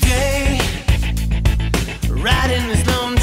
today, riding this lonely.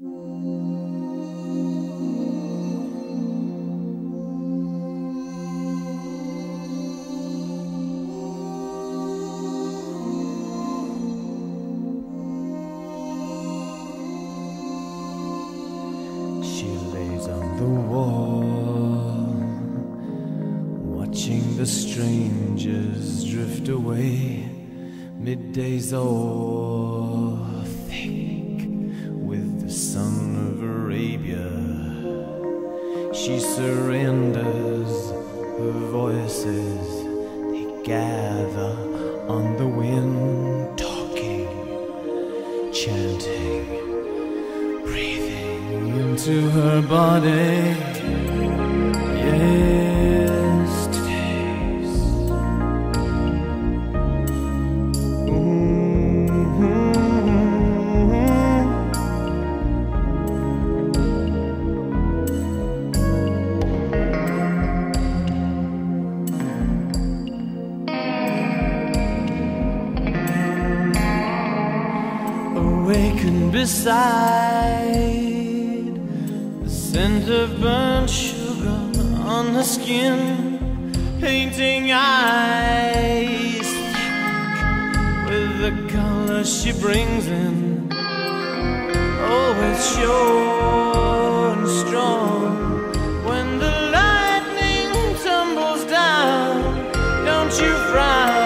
She lays on the wall, watching the strangers drift away, midday's old. She surrenders, her voices they gather on the wind, talking, chanting, breathing into her body. Beside the scent of burnt sugar on the skin, painting eyes thick with the color she brings in, always sure and strong. When the lightning tumbles down, don't you frown.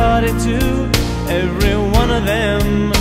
to every one of them.